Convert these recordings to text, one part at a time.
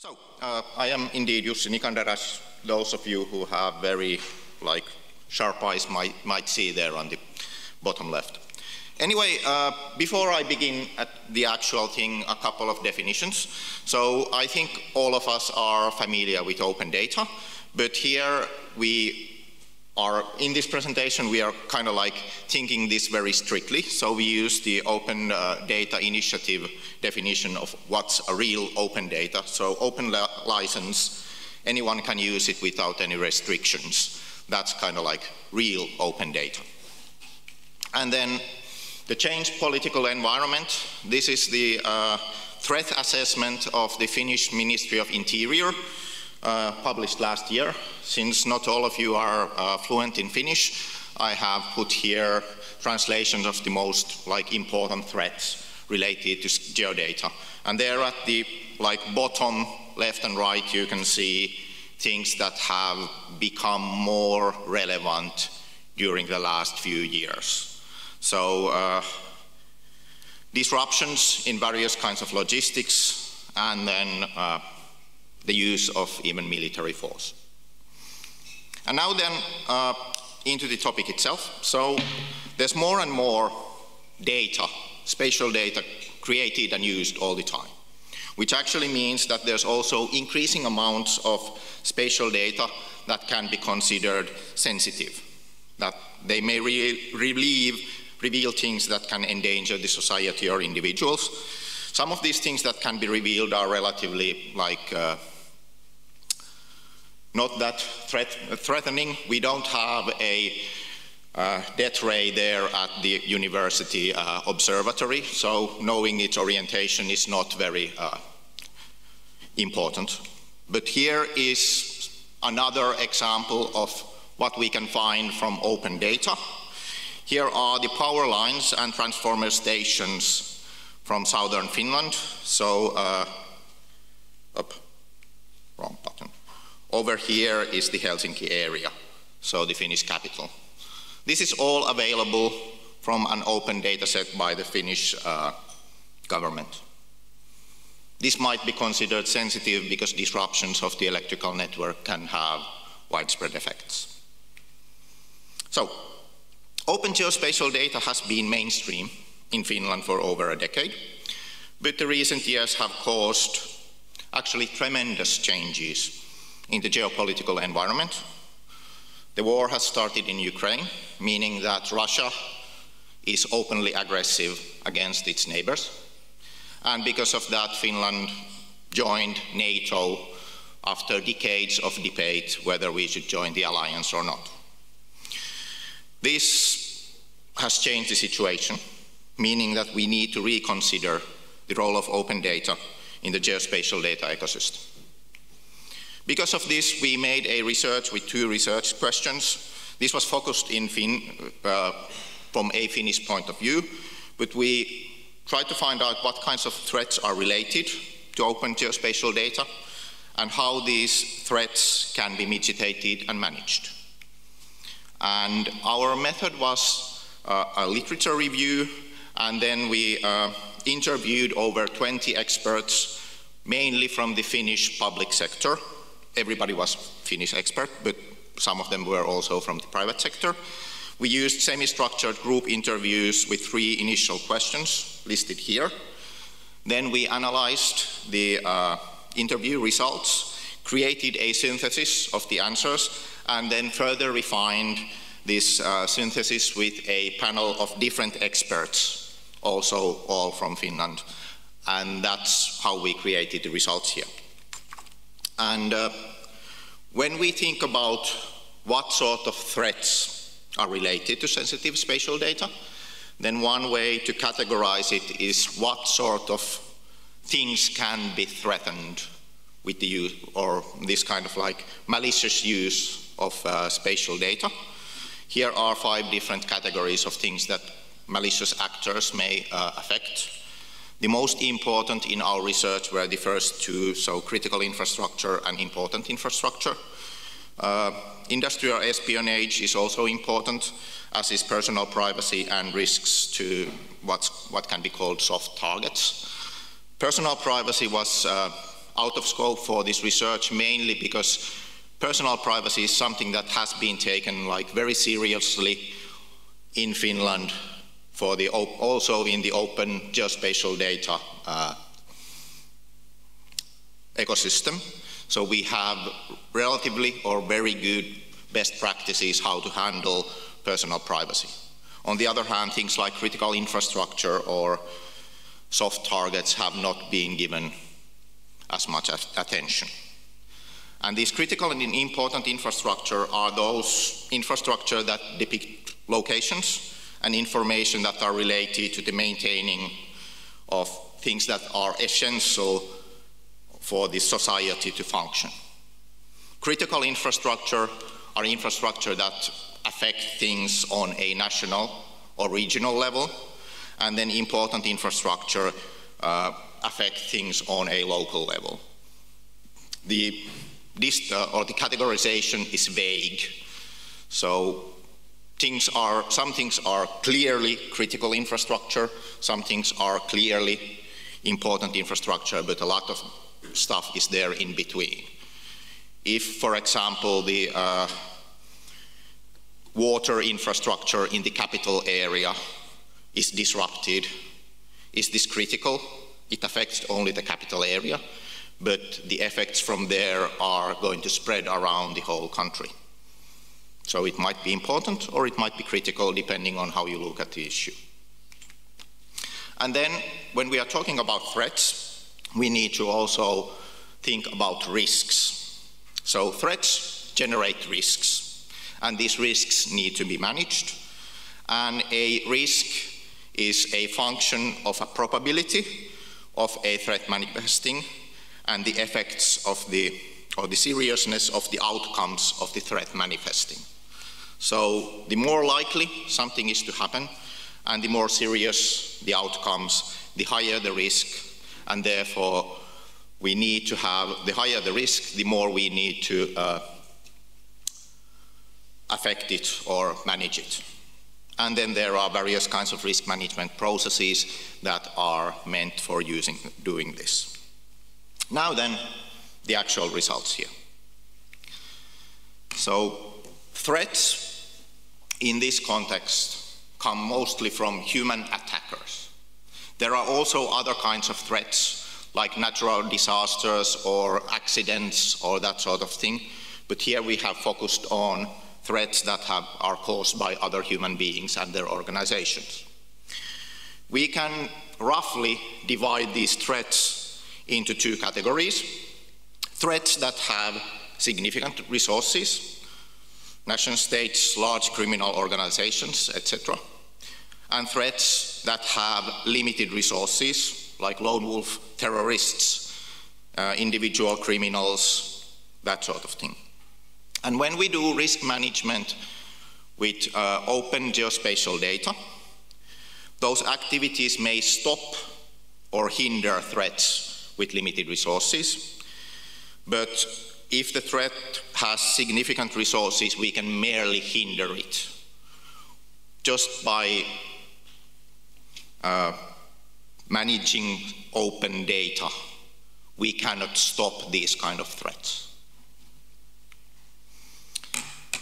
So, uh, I am indeed Jussi Nikander, as those of you who have very like sharp eyes might, might see there on the bottom left. Anyway, uh, before I begin at the actual thing, a couple of definitions. So I think all of us are familiar with open data, but here we are, in this presentation, we are kind of like thinking this very strictly. So we use the Open uh, Data Initiative definition of what's a real open data. So open license, anyone can use it without any restrictions. That's kind of like real open data. And then the changed political environment. This is the uh, threat assessment of the Finnish Ministry of Interior uh, published last year. Since not all of you are uh, fluent in Finnish, I have put here translations of the most like important threats related to geodata. And there at the like bottom left and right you can see things that have become more relevant during the last few years. So uh, disruptions in various kinds of logistics and then uh, the use of even military force. And now then, uh, into the topic itself. So there's more and more data, spatial data, created and used all the time, which actually means that there's also increasing amounts of spatial data that can be considered sensitive, that they may re relieve, reveal things that can endanger the society or individuals. Some of these things that can be revealed are relatively like uh, not that threat threatening. We don't have a uh, death ray there at the university uh, observatory, so knowing its orientation is not very uh, important. But here is another example of what we can find from open data. Here are the power lines and transformer stations from southern Finland. So, uh, up, wrong button. Over here is the Helsinki area, so the Finnish capital. This is all available from an open data set by the Finnish uh, government. This might be considered sensitive because disruptions of the electrical network can have widespread effects. So, open geospatial data has been mainstream in Finland for over a decade, but the recent years have caused actually tremendous changes in the geopolitical environment. The war has started in Ukraine, meaning that Russia is openly aggressive against its neighbors. And because of that, Finland joined NATO after decades of debate whether we should join the alliance or not. This has changed the situation, meaning that we need to reconsider the role of open data in the geospatial data ecosystem. Because of this, we made a research with two research questions. This was focused in fin uh, from a Finnish point of view, but we tried to find out what kinds of threats are related to open geospatial data and how these threats can be mitigated and managed. And our method was uh, a literature review, and then we uh, interviewed over 20 experts, mainly from the Finnish public sector, everybody was Finnish expert, but some of them were also from the private sector. We used semi-structured group interviews with three initial questions listed here. Then we analyzed the uh, interview results, created a synthesis of the answers, and then further refined this uh, synthesis with a panel of different experts, also all from Finland. And that's how we created the results here. And uh, when we think about what sort of threats are related to sensitive spatial data, then one way to categorize it is what sort of things can be threatened with the use, or this kind of like malicious use of uh, spatial data. Here are five different categories of things that malicious actors may uh, affect. The most important in our research were the first two, so critical infrastructure and important infrastructure. Uh, industrial espionage is also important, as is personal privacy and risks to what's, what can be called soft targets. Personal privacy was uh, out of scope for this research mainly because personal privacy is something that has been taken like very seriously in Finland for the also in the open geospatial data uh, ecosystem. So we have relatively or very good best practices how to handle personal privacy. On the other hand, things like critical infrastructure or soft targets have not been given as much attention. And these critical and important infrastructure are those infrastructure that depict locations and information that are related to the maintaining of things that are essential for the society to function. Critical infrastructure are infrastructure that affect things on a national or regional level, and then important infrastructure uh, affect things on a local level. The this, uh, or the categorization is vague. So things are, some things are clearly critical infrastructure, some things are clearly important infrastructure, but a lot of stuff is there in between. If, for example, the uh, water infrastructure in the capital area is disrupted, is this critical? It affects only the capital area but the effects from there are going to spread around the whole country. So it might be important or it might be critical depending on how you look at the issue. And then when we are talking about threats, we need to also think about risks. So threats generate risks, and these risks need to be managed. And a risk is a function of a probability of a threat manifesting and the effects of the, or the seriousness of the outcomes of the threat manifesting. So the more likely something is to happen, and the more serious the outcomes, the higher the risk, and therefore we need to have, the higher the risk, the more we need to uh, affect it or manage it. And then there are various kinds of risk management processes that are meant for using, doing this. Now then, the actual results here. So threats in this context come mostly from human attackers. There are also other kinds of threats like natural disasters or accidents or that sort of thing, but here we have focused on threats that have, are caused by other human beings and their organizations. We can roughly divide these threats into two categories. Threats that have significant resources, nation states, large criminal organizations, etc. And threats that have limited resources, like lone wolf terrorists, uh, individual criminals, that sort of thing. And when we do risk management with uh, open geospatial data, those activities may stop or hinder threats with limited resources. But if the threat has significant resources, we can merely hinder it just by uh, managing open data. We cannot stop these kind of threats.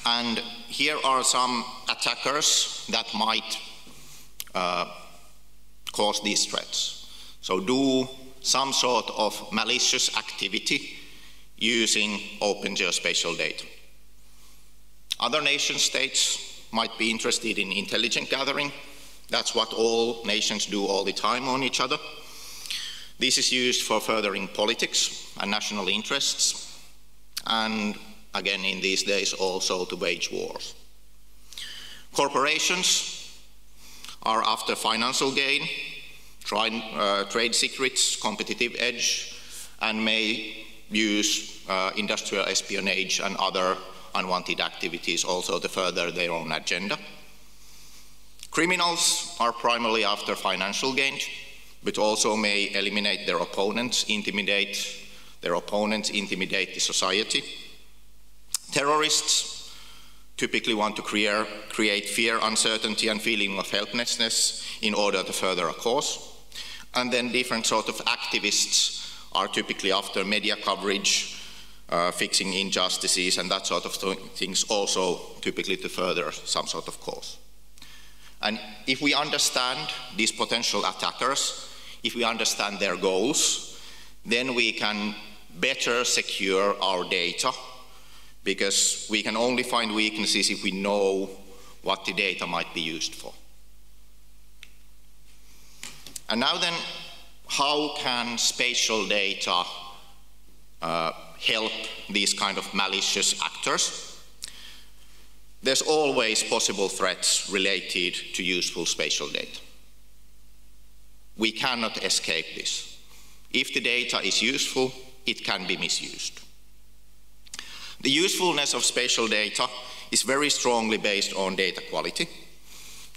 And here are some attackers that might uh, cause these threats. So do some sort of malicious activity using open geospatial data. Other nation states might be interested in intelligence gathering. That's what all nations do all the time on each other. This is used for furthering politics and national interests, and again in these days also to wage wars. Corporations are after financial gain uh, trade secrets, competitive edge, and may use uh, industrial espionage and other unwanted activities also to further their own agenda. Criminals are primarily after financial gain, but also may eliminate their opponents, intimidate their opponents, intimidate the society. Terrorists typically want to create, create fear, uncertainty, and feeling of helplessness in order to further a cause and then different sort of activists are typically after media coverage, uh, fixing injustices and that sort of th things also typically to further some sort of cause. And if we understand these potential attackers, if we understand their goals, then we can better secure our data because we can only find weaknesses if we know what the data might be used for. And now then, how can spatial data uh, help these kind of malicious actors? There's always possible threats related to useful spatial data. We cannot escape this. If the data is useful, it can be misused. The usefulness of spatial data is very strongly based on data quality.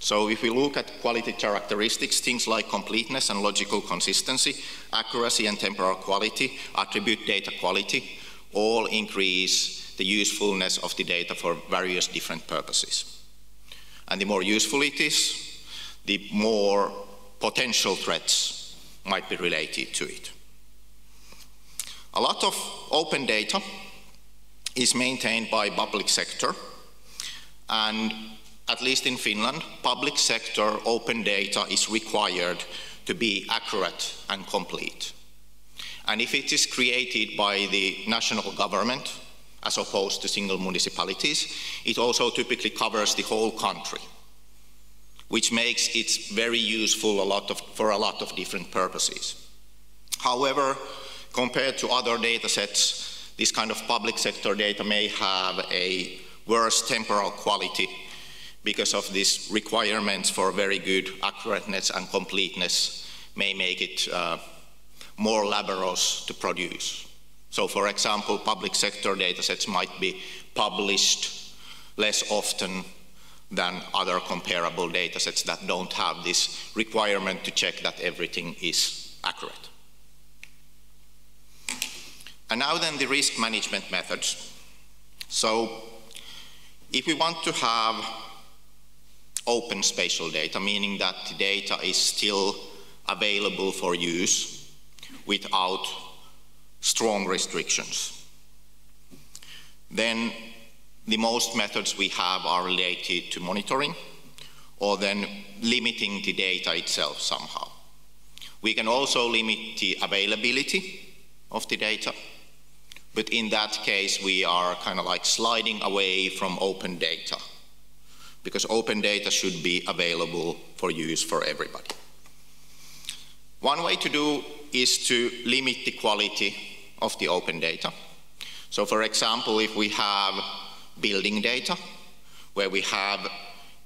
So if we look at quality characteristics, things like completeness and logical consistency, accuracy and temporal quality, attribute data quality, all increase the usefulness of the data for various different purposes. And the more useful it is, the more potential threats might be related to it. A lot of open data is maintained by public sector and at least in Finland, public sector open data is required to be accurate and complete. And if it is created by the national government, as opposed to single municipalities, it also typically covers the whole country, which makes it very useful a lot of, for a lot of different purposes. However, compared to other data sets, this kind of public sector data may have a worse temporal quality because of these requirements for very good accurateness and completeness may make it uh, more laborious to produce. So for example, public sector datasets might be published less often than other comparable datasets that don't have this requirement to check that everything is accurate. And now then the risk management methods. So if we want to have open spatial data, meaning that the data is still available for use without strong restrictions. Then the most methods we have are related to monitoring or then limiting the data itself somehow. We can also limit the availability of the data, but in that case we are kind of like sliding away from open data because open data should be available for use for everybody. One way to do is to limit the quality of the open data. So for example, if we have building data, where we have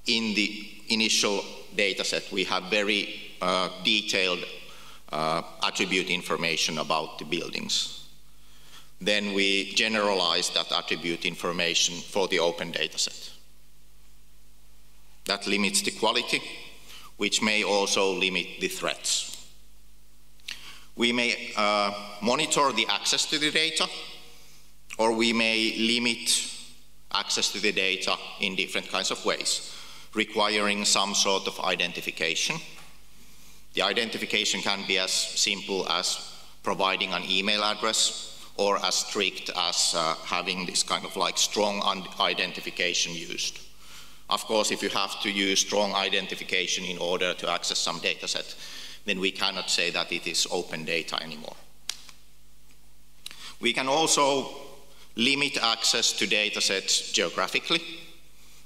in the initial data set, we have very uh, detailed uh, attribute information about the buildings. Then we generalize that attribute information for the open data set. That limits the quality, which may also limit the threats. We may uh, monitor the access to the data, or we may limit access to the data in different kinds of ways, requiring some sort of identification. The identification can be as simple as providing an email address or as strict as uh, having this kind of like strong identification used. Of course, if you have to use strong identification in order to access some data set, then we cannot say that it is open data anymore. We can also limit access to data sets geographically,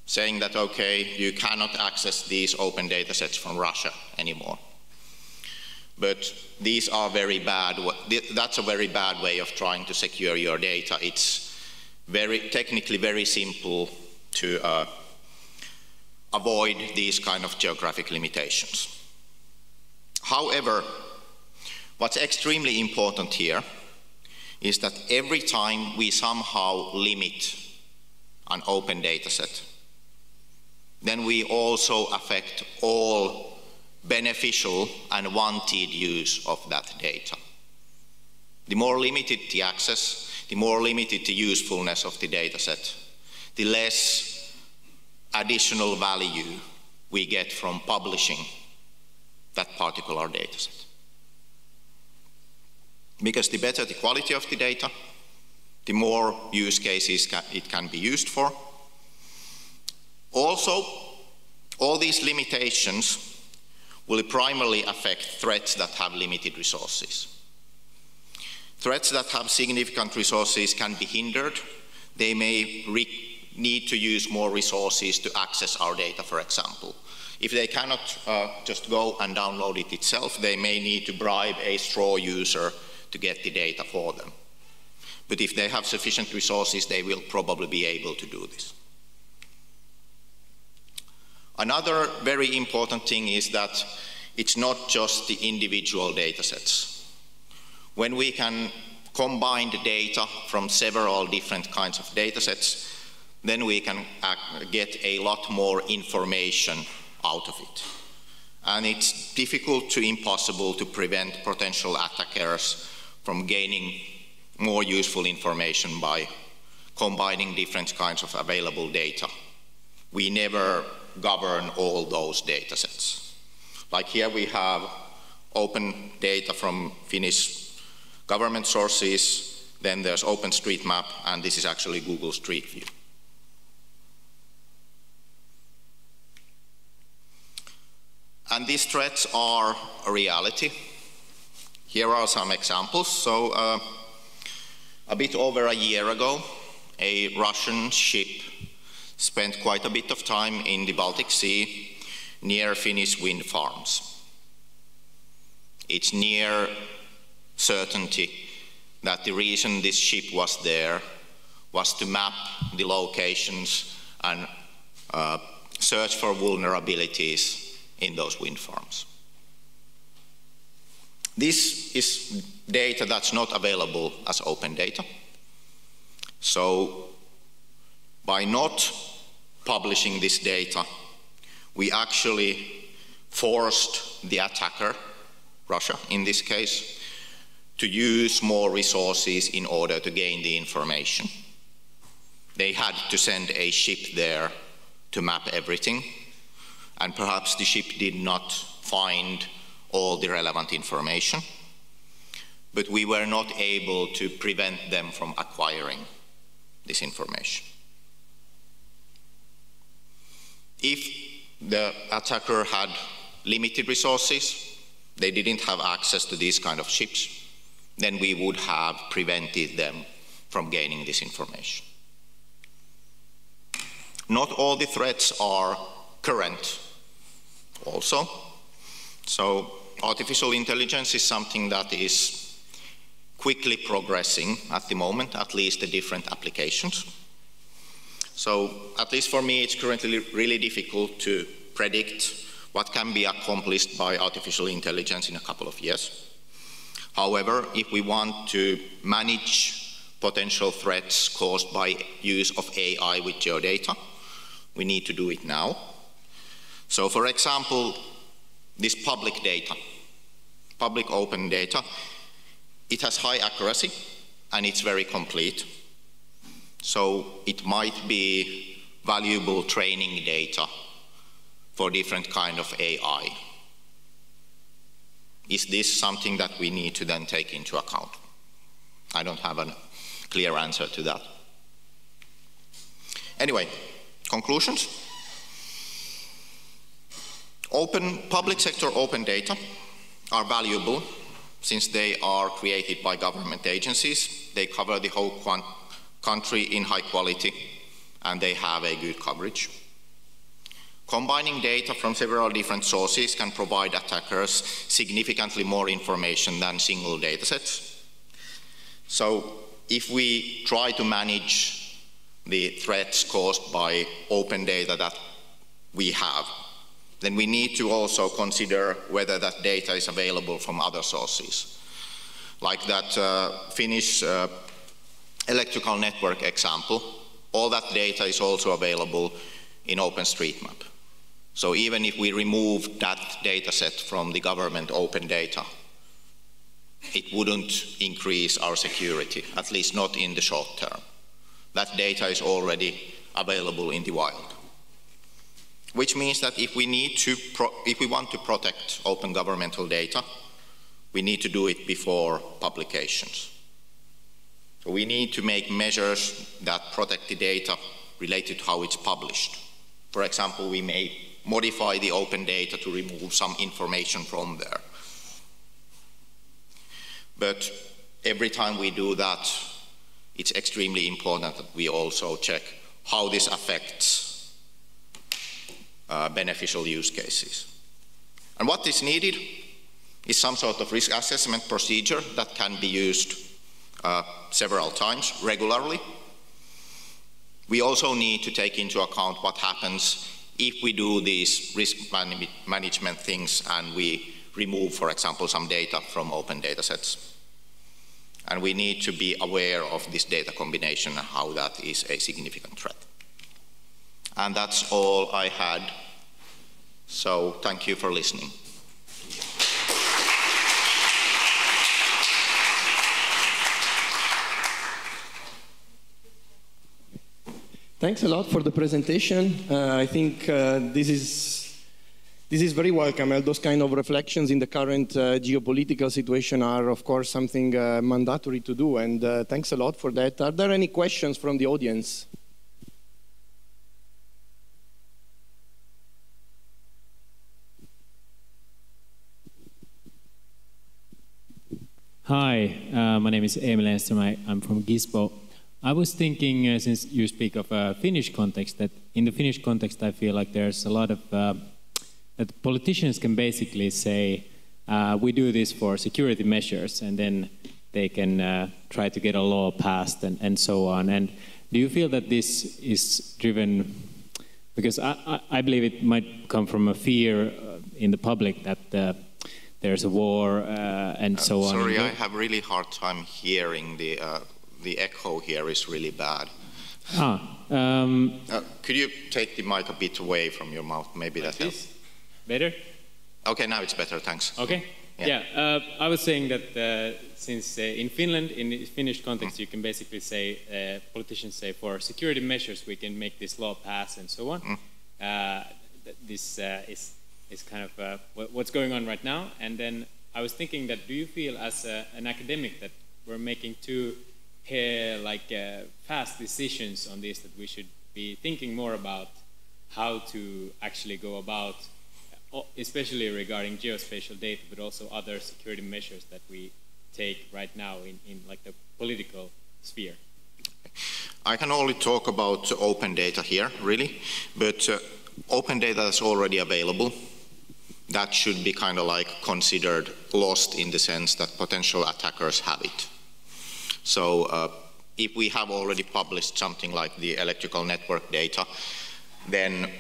saying that, okay, you cannot access these open data sets from Russia anymore. But these are very bad, that's a very bad way of trying to secure your data. It's very technically very simple to uh, avoid these kind of geographic limitations. However, what's extremely important here is that every time we somehow limit an open data set, then we also affect all beneficial and wanted use of that data. The more limited the access, the more limited the usefulness of the data set, the less additional value we get from publishing that particular dataset. because the better the quality of the data, the more use cases it can be used for. Also, all these limitations will primarily affect threats that have limited resources. Threats that have significant resources can be hindered. They may need to use more resources to access our data, for example. If they cannot uh, just go and download it itself, they may need to bribe a straw user to get the data for them. But if they have sufficient resources, they will probably be able to do this. Another very important thing is that it's not just the individual data sets. When we can combine the data from several different kinds of data sets, then we can uh, get a lot more information out of it. And it's difficult to impossible to prevent potential attackers from gaining more useful information by combining different kinds of available data. We never govern all those data sets. Like here we have open data from Finnish government sources, then there's OpenStreetMap, and this is actually Google Street View. And these threats are a reality. Here are some examples. So uh, a bit over a year ago, a Russian ship spent quite a bit of time in the Baltic Sea near Finnish wind farms. It's near certainty that the reason this ship was there was to map the locations and uh, search for vulnerabilities in those wind farms. This is data that's not available as open data. So by not publishing this data, we actually forced the attacker, Russia in this case, to use more resources in order to gain the information. They had to send a ship there to map everything, and perhaps the ship did not find all the relevant information, but we were not able to prevent them from acquiring this information. If the attacker had limited resources, they didn't have access to these kind of ships, then we would have prevented them from gaining this information. Not all the threats are current also. So artificial intelligence is something that is quickly progressing at the moment, at least the different applications. So at least for me, it's currently really difficult to predict what can be accomplished by artificial intelligence in a couple of years. However, if we want to manage potential threats caused by use of AI with geodata, we need to do it now. So for example, this public data, public open data, it has high accuracy and it's very complete. So it might be valuable training data for different kind of AI. Is this something that we need to then take into account? I don't have a clear answer to that. Anyway, conclusions. Open, public sector open data are valuable since they are created by government agencies. They cover the whole country in high quality, and they have a good coverage. Combining data from several different sources can provide attackers significantly more information than single datasets. So if we try to manage the threats caused by open data that we have, then we need to also consider whether that data is available from other sources. Like that uh, Finnish uh, electrical network example, all that data is also available in OpenStreetMap. So even if we remove that data set from the government open data, it wouldn't increase our security, at least not in the short term. That data is already available in the wild. Which means that if we, need to if we want to protect open governmental data, we need to do it before publications. So we need to make measures that protect the data related to how it's published. For example, we may modify the open data to remove some information from there. But every time we do that, it's extremely important that we also check how this affects beneficial use cases. And what is needed is some sort of risk assessment procedure that can be used uh, several times regularly. We also need to take into account what happens if we do these risk man management things and we remove, for example, some data from open data sets. And we need to be aware of this data combination and how that is a significant threat. And that's all I had. So thank you for listening. Thanks a lot for the presentation. Uh, I think uh, this is this is very welcome. those kind of reflections in the current uh, geopolitical situation are, of course, something uh, mandatory to do. And uh, thanks a lot for that. Are there any questions from the audience? Hi, uh, my name is Emil Enström. I, am from Gispo. I was thinking, uh, since you speak of a Finnish context, that in the Finnish context, I feel like there's a lot of uh, that politicians can basically say, uh, "We do this for security measures," and then they can uh, try to get a law passed and, and so on. And do you feel that this is driven? Because I, I, I believe it might come from a fear uh, in the public that uh, there's a war and so on. Sorry, I have really hard time hearing the the echo here is really bad. Ah, um, uh, could you take the mic a bit away from your mouth? Maybe like that helps. Better? Okay, now it's better, thanks. Okay. Yeah, yeah uh, I was saying that uh, since uh, in Finland, in the Finnish context, mm. you can basically say, uh, politicians say, for security measures, we can make this law pass and so on. Mm. Uh, this is, is kind of what's going on right now. And then I was thinking that do you feel as a, an academic that we're making too like uh, fast decisions on this that we should be thinking more about how to actually go about, uh, especially regarding geospatial data, but also other security measures that we take right now in, in like the political sphere. I can only talk about open data here, really, but uh, open data is already available. That should be kind of like considered lost in the sense that potential attackers have it. So uh, if we have already published something like the electrical network data, then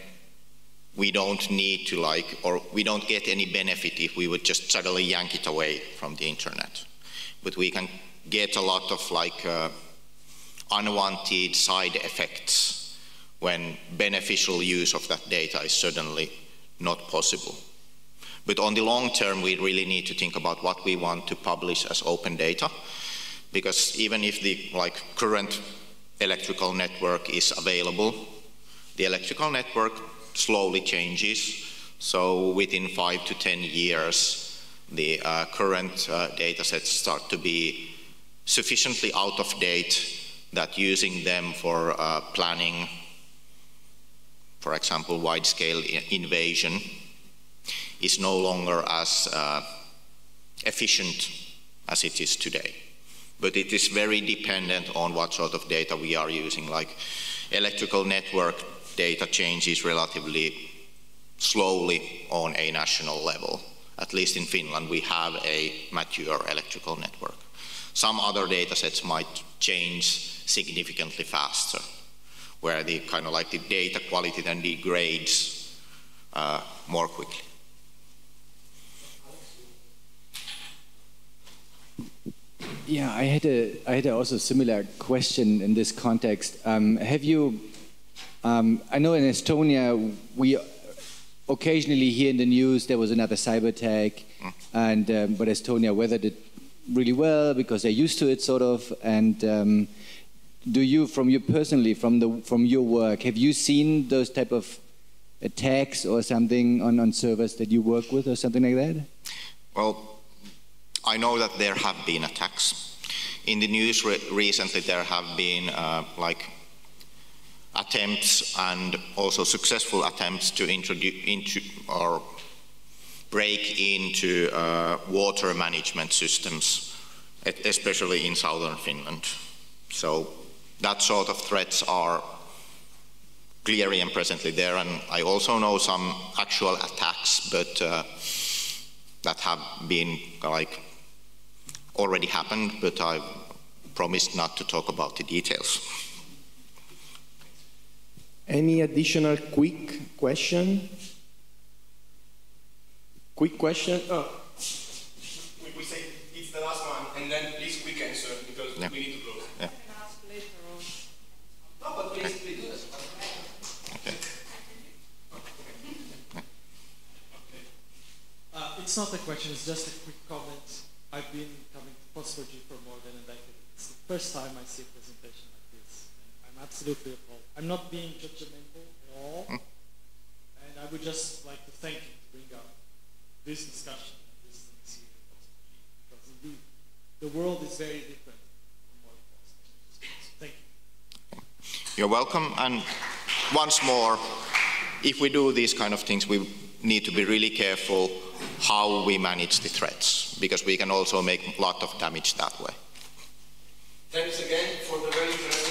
we don't need to like, or we don't get any benefit if we would just suddenly yank it away from the internet. But we can get a lot of like uh, unwanted side effects when beneficial use of that data is suddenly not possible. But on the long term, we really need to think about what we want to publish as open data because even if the like current electrical network is available, the electrical network slowly changes. So within five to 10 years, the uh, current uh, data sets start to be sufficiently out of date that using them for uh, planning, for example, wide-scale invasion, is no longer as uh, efficient as it is today but it is very dependent on what sort of data we are using. Like electrical network data changes relatively slowly on a national level. At least in Finland, we have a mature electrical network. Some other data sets might change significantly faster, where the kind of like the data quality then degrades uh, more quickly. Yeah, I had a I had a also similar question in this context. Um, have you? Um, I know in Estonia we occasionally hear in the news there was another cyber attack, and um, but Estonia weathered it really well because they're used to it, sort of. And um, do you, from you personally, from the from your work, have you seen those type of attacks or something on on servers that you work with, or something like that? Well I know that there have been attacks. In the news re recently, there have been uh, like attempts and also successful attempts to introduce into or break into uh, water management systems, especially in southern Finland. So that sort of threats are clearly and presently there. And I also know some actual attacks, but uh, that have been like already happened, but I promised not to talk about the details. Any additional quick question? Quick question? Oh. We, we say it's the last one, and then please quick answer because yeah. we need to close. Yeah. No, but please, please do this. Okay. Uh, it's not a question, it's just a quick comment. I've been coming to FOSS4G for more than a decade. It's the first time I see a presentation like this. And I'm absolutely appalled. I'm not being judgmental at all. Hmm. And I would just like to thank you to bring up this discussion things here Because indeed, the world is very different from what it was. Thank you. You're welcome. And once more, if we do these kind of things, we need to be really careful how we manage the threats, because we can also make a lot of damage that way. Thanks again for the very interesting.